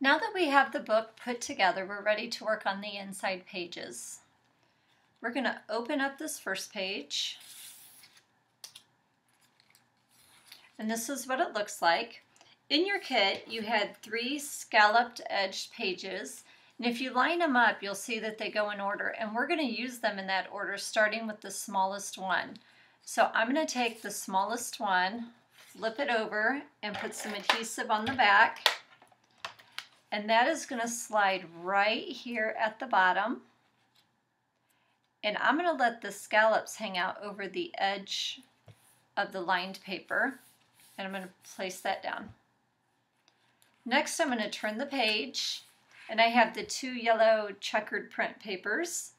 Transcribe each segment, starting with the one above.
Now that we have the book put together, we're ready to work on the inside pages. We're going to open up this first page. And this is what it looks like. In your kit, you had three scalloped edged pages. And if you line them up, you'll see that they go in order. And we're going to use them in that order, starting with the smallest one. So I'm going to take the smallest one, flip it over, and put some adhesive on the back. And that is going to slide right here at the bottom. And I'm going to let the scallops hang out over the edge of the lined paper. And I'm going to place that down. Next, I'm going to turn the page. And I have the two yellow checkered print papers.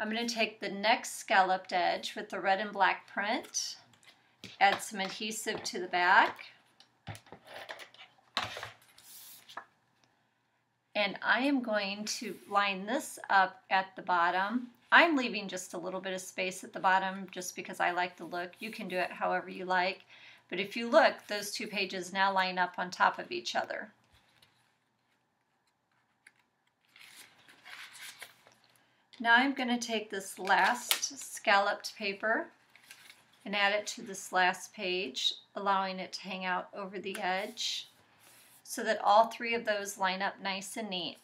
I'm going to take the next scalloped edge with the red and black print, add some adhesive to the back, and I am going to line this up at the bottom. I'm leaving just a little bit of space at the bottom just because I like the look. You can do it however you like. But if you look, those two pages now line up on top of each other. Now I'm going to take this last scalloped paper and add it to this last page, allowing it to hang out over the edge so that all three of those line up nice and neat.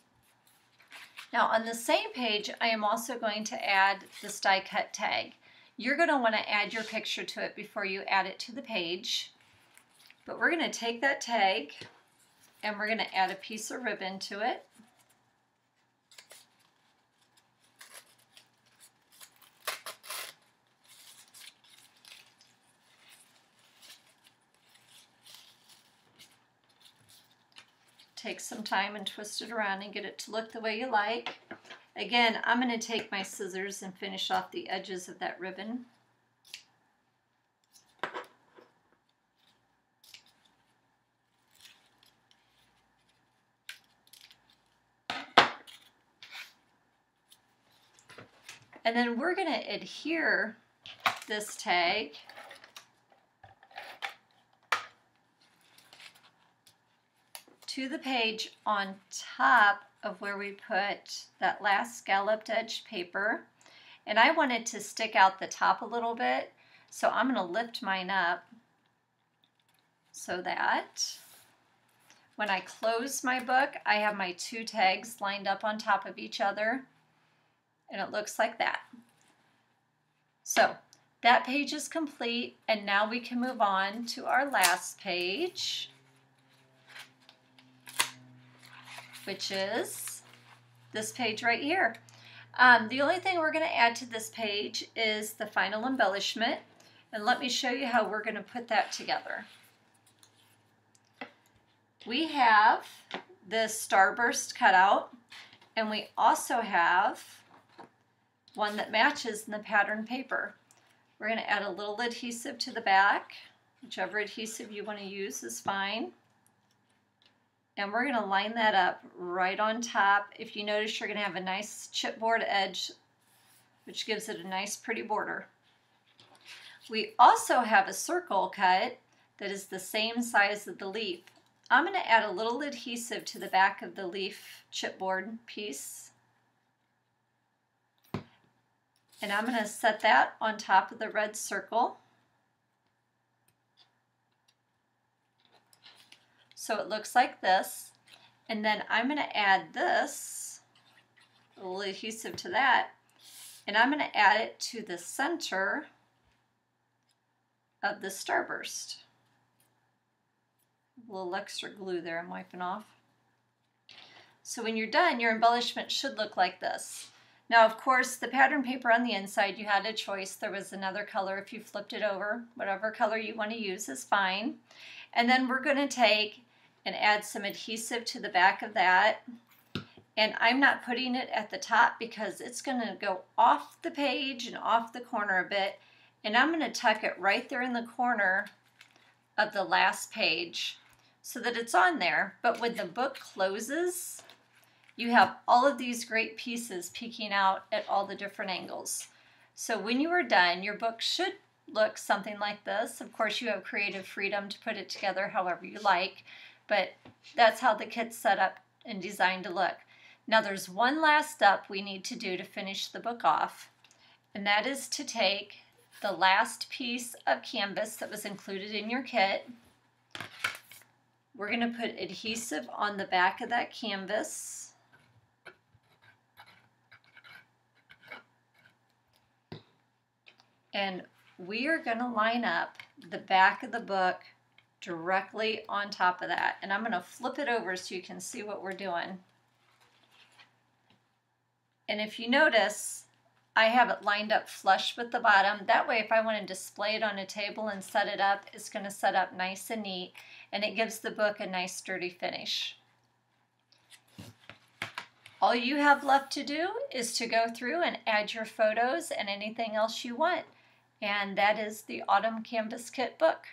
Now on the same page, I am also going to add this die cut tag. You're going to want to add your picture to it before you add it to the page. But we're going to take that tag and we're going to add a piece of ribbon to it. Take some time and twist it around and get it to look the way you like. Again, I'm going to take my scissors and finish off the edges of that ribbon. And then we're going to adhere this tag to the page on top of where we put that last scalloped edge paper. And I wanted to stick out the top a little bit, so I'm going to lift mine up so that when I close my book, I have my two tags lined up on top of each other, and it looks like that. So that page is complete, and now we can move on to our last page. Which is this page right here. Um, the only thing we're going to add to this page is the final embellishment. And let me show you how we're going to put that together. We have this starburst cutout, and we also have one that matches in the pattern paper. We're going to add a little adhesive to the back. Whichever adhesive you want to use is fine. And we're going to line that up right on top. If you notice, you're going to have a nice chipboard edge, which gives it a nice pretty border. We also have a circle cut that is the same size as the leaf. I'm going to add a little adhesive to the back of the leaf chipboard piece. And I'm going to set that on top of the red circle. So it looks like this. And then I'm going to add this, a little adhesive to that, and I'm going to add it to the center of the starburst. A little extra glue there I'm wiping off. So when you're done, your embellishment should look like this. Now, of course, the pattern paper on the inside, you had a choice. There was another color if you flipped it over. Whatever color you want to use is fine. And then we're going to take and add some adhesive to the back of that. And I'm not putting it at the top because it's going to go off the page and off the corner a bit. And I'm going to tuck it right there in the corner of the last page so that it's on there. But when the book closes, you have all of these great pieces peeking out at all the different angles. So when you are done, your book should look something like this. Of course, you have creative freedom to put it together however you like but that's how the kit's set up and designed to look. Now there's one last step we need to do to finish the book off, and that is to take the last piece of canvas that was included in your kit. We're going to put adhesive on the back of that canvas. And we are going to line up the back of the book directly on top of that. And I'm going to flip it over so you can see what we're doing. And if you notice, I have it lined up flush with the bottom. That way, if I want to display it on a table and set it up, it's going to set up nice and neat, and it gives the book a nice sturdy finish. All you have left to do is to go through and add your photos and anything else you want. And that is the Autumn Canvas Kit book.